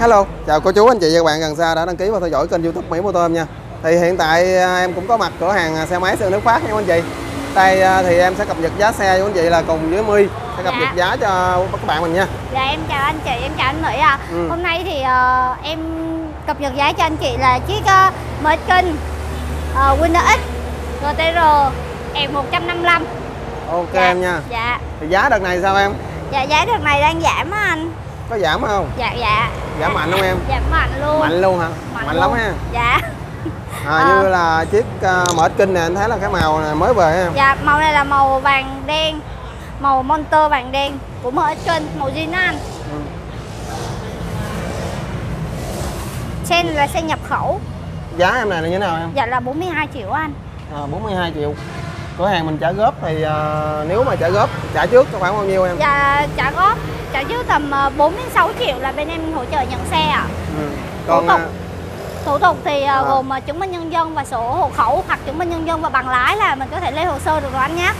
Hello, chào cô chú anh chị và các bạn gần xa đã đăng ký và theo dõi kênh youtube Mỹ Mô Tô em nha Thì hiện tại à, em cũng có mặt cửa hàng à, xe máy xe nước Phát nha anh chị Đây à, thì em sẽ cập nhật giá xe cho anh chị là cùng với My Sẽ cập Dạ. nhật giá cho các bạn mình nha Dạ em chào anh chị, em chào anh Mỹ ạ. Ừ. Hôm nay thì ờ, em cập nhật giá cho anh chị là chiếc uh, Merc King uh, Winner X GTR E155. Ok Dạ. em nha Dạ. Thì giá đợt này sao em? Dạ giá đợt này đang giảm á anh. Có giảm không? Dạ dạ. Giảm mạnh không em? Giảm mạnh luôn. Mạnh luôn hả? Mạnh, lắm luôn. ha Dạ. à, Ờ. Như là chiếc uh, Merc King này anh thấy là cái màu này mới về em Dạ màu này là màu vàng đen. Màu Monster vàng đen của Merc King, màu á anh. ừ. Xe này là xe nhập khẩu. Giá em này là như thế nào em? Dạ là 42 triệu anh. À, 42 triệu Cửa hàng mình trả góp thì à, nếu mà trả góp trả trước có khoảng bao nhiêu em? Dạ trả góp trả trước tầm ờ, 4 đến 6 triệu là bên em hỗ trợ nhận xe ạ. Ừ. Còn Thủ tục. à, Thủ tục thì ờ, À. gồm ờ, chứng minh nhân dân và sổ hộ khẩu hoặc chứng minh nhân dân và bằng lái là mình có thể lấy hồ sơ được rồi anh nhé.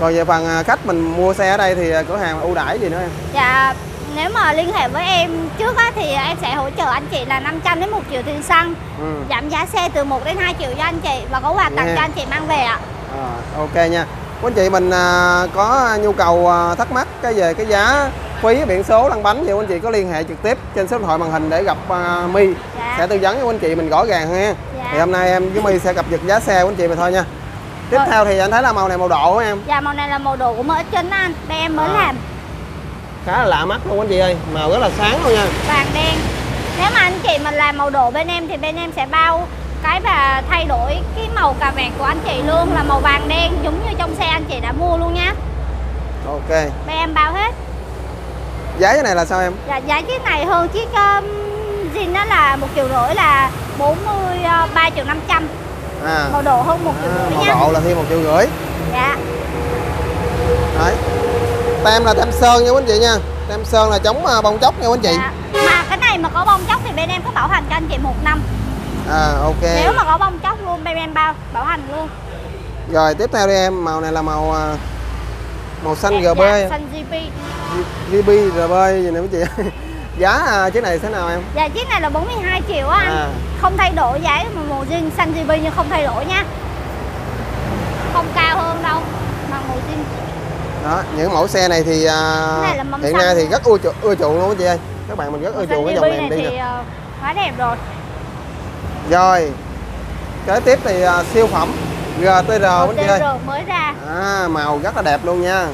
còn về phần à, khách mình mua xe ở đây thì à, cửa hàng ưu đãi gì nữa em? Dạ nếu mà liên hệ với em trước á, thì em sẽ hỗ trợ anh chị là 500 đến 1 triệu tiền xăng Ừ. giảm giá xe từ 1 đến 2 triệu cho anh chị và có quà tặng Nha. cho anh chị mang về ạ. À, ok nha. Quý anh chị mình à, có nhu cầu à, thắc mắc cái về cái giá phí biển số lăn bánh thì quý anh chị có liên hệ trực tiếp trên số điện thoại màn hình để gặp à, My Dạ. sẽ tư vấn cho quý anh chị mình rõ ràng ha. Dạ. Thì hôm nay em với My sẽ cập nhật giá xe của anh chị mà thôi nha. Tiếp Rồi. theo thì anh thấy là màu này màu đỏ của em Dạ màu này là màu đồ của Merch King anh, bên em mới À. làm khá là lạ mắt luôn anh chị ơi, màu rất là sáng luôn nha. vàng đen. Nếu mà anh chị mà làm màu đồ bên em thì bên em sẽ bao cái và thay đổi cái màu cà vẹt của anh chị luôn là màu vàng đen giống như trong xe anh chị đã mua luôn nha. Ok. Bên em bao hết. Giá cái này là sao em? Dạ, giá chiếc này hơn chiếc um, zin đó là một triệu rưỡi là 43 triệu 500 À, Màu độ hơn một triệu à rưỡi màu nha độ là thêm một triệu rưỡi. Dạ Đấy. Tem là tem sơn nha quý anh chị nha. Tem sơn là chống à, bong chóc nha quý anh chị. dạ. Mà cái này mà có bong chóc thì bên À ok. Nếu mà có bong chóc luôn bên em bao bảo hành luôn Rồi tiếp theo đi em, màu này là màu à, màu xanh Dạ, GB, dạ, xanh GP GB RB gì nè quý chị. Giá à, chiếc này thế nào em? Dạ chiếc này là 42 triệu á anh À. Không thay đổi giá mà màu zin xanh GP nhưng không thay đổi nha Không cao hơn đâu Bằng màu zin Đó, những mẫu xe này thì à, này hiện nay thì rất ưa chuộng, ưa chuộng luôn quý chị ơi. Các bạn mình rất ưa chuộng cái dòng này này đi thì nè. ờ, quá đẹp rồi Rồi. Kế tiếp thì à, siêu phẩm GTR quý chị ơi. OTR mới ra À, màu rất là đẹp luôn nha.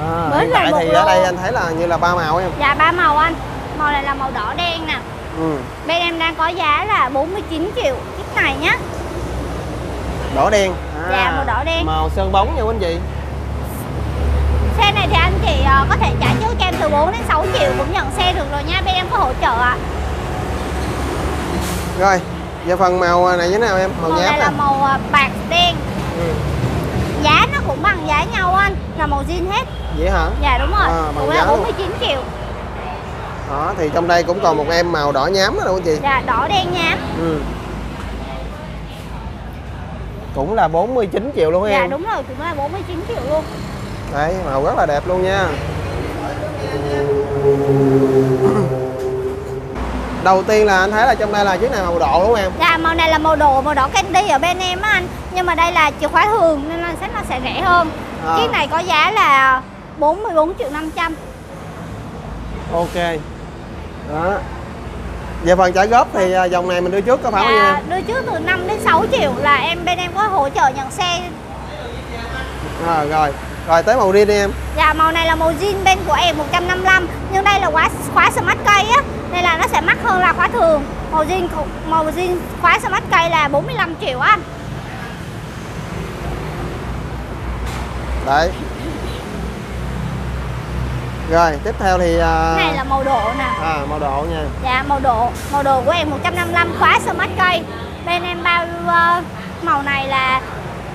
À, Mới hiện ra tại một thì lô. ở đây anh thấy là như là ba màu em. Dạ ba màu anh Màu này là màu đỏ đen nè Ừ. Bên em đang có giá là 49 triệu chiếc này nhá Đỏ đen. À, Dạ, màu đỏ đen. Màu sơn bóng nha quý anh chị. Xe này thì anh chị ờ, có thể trả trước cho em từ 4 đến 6 triệu cũng nhận xe được rồi nha Bên em có hỗ trợ ạ Rồi, về phần màu này như thế nào em? Màu, nháp này là màu ờ, bạc đen Ừ. Giá nó cũng bằng giá nhau anh Là màu zin hết Vậy hả? Dạ đúng rồi À, Cũng là luôn. 49 triệu Đó, thì trong đây cũng còn một em màu đỏ nhám nữa quý chị. Dạ đỏ đen nha Ừ. Cũng là 49 triệu luôn Dạ em. đúng rồi cũng là 49 triệu luôn Đấy, màu rất là đẹp luôn nha. Đầu tiên là anh thấy là trong đây là chiếc này màu độ đúng không em? Dạ màu này là màu đồ màu đỏ candy ở bên em á anh Nhưng mà đây là chìa khóa thường nên là sẽ nó sẽ rẻ hơn À. Chiếc này có giá là 44 triệu 500 Ok. Đó. Về phần trả góp thì à, dòng này mình đưa trước có phải không Dạ, em? đưa trước từ 5 đến 6 triệu là em bên em có hỗ trợ nhận xe À, rồi. Rồi tới màu riêng đi em. Dạ màu này là màu jean bên của em 155 Nhưng đây là khóa, khóa smart cây á Nên là nó sẽ mắc hơn là khóa thường. Màu jean màu jean khóa smart cây là 45 triệu anh. Đấy. Rồi, tiếp theo thì Cái này là màu độ nè. À, màu độ nha. Dạ màu độ Màu độ của em 155 khóa smart cây Bên em bao ờ, màu này là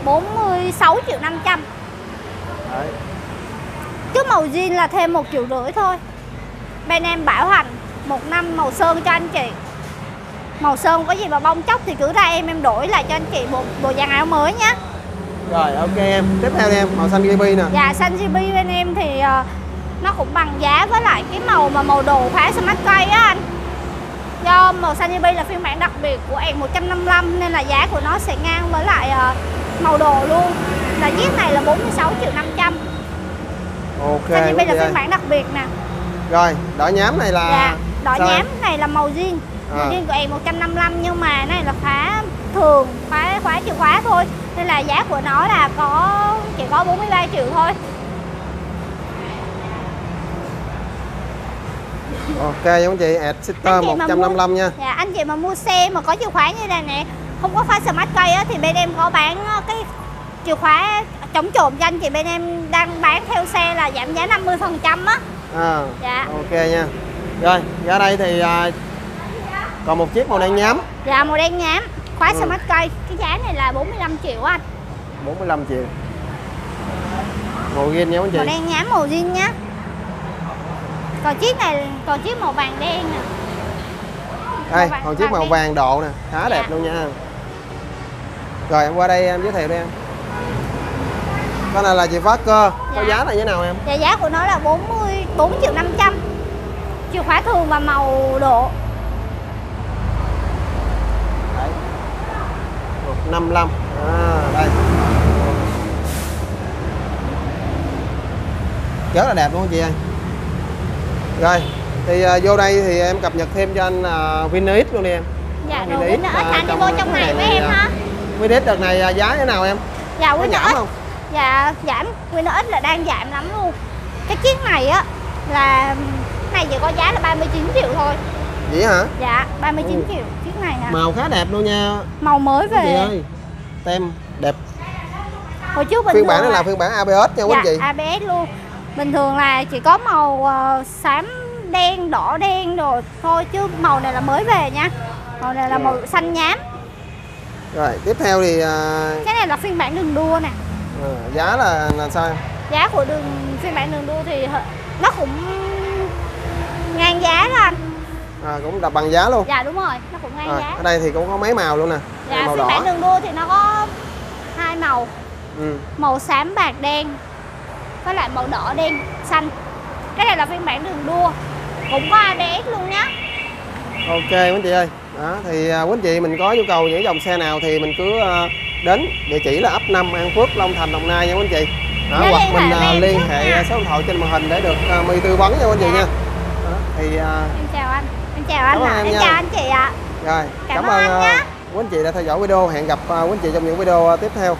46 triệu 500 Đấy. Chứ màu jean là thêm 1 triệu rưỡi thôi Bên em bảo hành một năm màu sơn cho anh chị Màu sơn có gì mà bong chóc thì cứ ra em em đổi lại cho anh chị bộ, bộ dàn áo mới nhé Rồi, ok em. Tiếp theo em, màu xanh GB nè. Dạ xanh GB bên em thì ờ, nó cũng bằng giá với lại cái màu mà màu đồ khá smart cây á anh do màu xanh ruby là phiên bản đặc biệt của em 155 nên là giá của nó sẽ ngang với lại ờ, màu đồ luôn là chiếc này là 46 triệu 500 ok quý là chị ơi. phiên bản đặc biệt nè rồi đỏ nhám này là dạ đỏ sao em? nhám này là màu zin À. màu zin của em 155 nhưng mà này là khóa thường khóa khóa chìa khóa thôi nên là giá của nó là có chỉ có 43 triệu thôi ok giống chị chị mà 155 nha Dạ, anh chị mà mua xe mà có chìa khóa như này nè Không có khóa smart cây á Thì bên em có bán ờ, cái chìa khóa chống trộm cho anh chị Bên em đang bán theo xe là giảm giá 50% á. À, Dạ. ok nha. Rồi ra đây thì à, còn một chiếc màu đen nhám. Dạ, màu đen nhám. Khóa Ừ. smart cây Cái giá này là 45 triệu anh. 45 triệu. Màu green nha quý chị. Màu đen nhám màu zin nhá. Còn chiếc này Còn chiếc màu vàng đen nè. Đây vàng- còn chiếc vàng màu đen. vàng độ nè. Khá đẹp Dạ. luôn nha. Rồi em qua đây em giới thiệu đi em con này là chị phát cơ. Có Dạ. giá là như thế nào em? Dạ, giá của nó là 44 triệu 500 Chìa khóa thường và màu độ. Đấy. 155 à, đây. Rất là đẹp luôn chị ơi. Rồi thì à, vô đây thì em cập nhật thêm cho anh uh, Vinix luôn đi em. Dạ, đồ Vinix, à, anh đi vô trong này với em à, ha. Vinix đợt này à, giá thế nào em? Dạ có Winner giảm X không Dạ giảm. Winner X là đang giảm lắm luôn. Cái chiếc này á là này chỉ có giá là 39 triệu thôi. Vậy hả? Dạ 39 Ừ. triệu chiếc này nè. Màu khá đẹp luôn nha. Màu mới chị về. ơi tem đẹp. Hồi trước bình phiên bản này là phiên bản ABS nha quý dạ, chị ABS luôn. Bình thường là chỉ có màu ờ, xám đen, đỏ đen rồi thôi chứ màu này là mới về nha. Màu này là Dạ. màu xanh nhám. Rồi tiếp theo thì à, Cái này là phiên bản đường đua nè à, giá là là sao em? Giá của đường phiên bản đường đua thì nó cũng ngang giá đó anh. À, cũng đập bằng giá luôn. Dạ đúng rồi, nó cũng ngang à, giá. ở đây thì cũng có mấy màu luôn nè. Dạ màu phiên đỏ. bản đường đua thì nó có hai màu. Ừ. Màu xám bạc đen. Với lại màu đỏ đen xanh. Cái này là phiên bản đường đua. Cũng có ABS luôn nhá. Ok quý anh chị ơi. Đó thì à, quý anh chị mình có nhu cầu những dòng xe nào thì mình cứ à, đến địa chỉ là ấp 5 An Phước Long Thành Đồng Nai nha quý anh chị đó, Nhớ hoặc mình à, em liên hệ nha. số điện thoại trên màn hình để được à, My tư vấn nha quý anh chị Dạ. nha đó, thì à, Em chào anh Em chào anh ạ em Em nha. chào anh chị ạ rồi Cảm cảm, ơn ơn à, nhé. quý anh chị đã theo dõi video hẹn gặp à, quý anh chị trong những video à, tiếp theo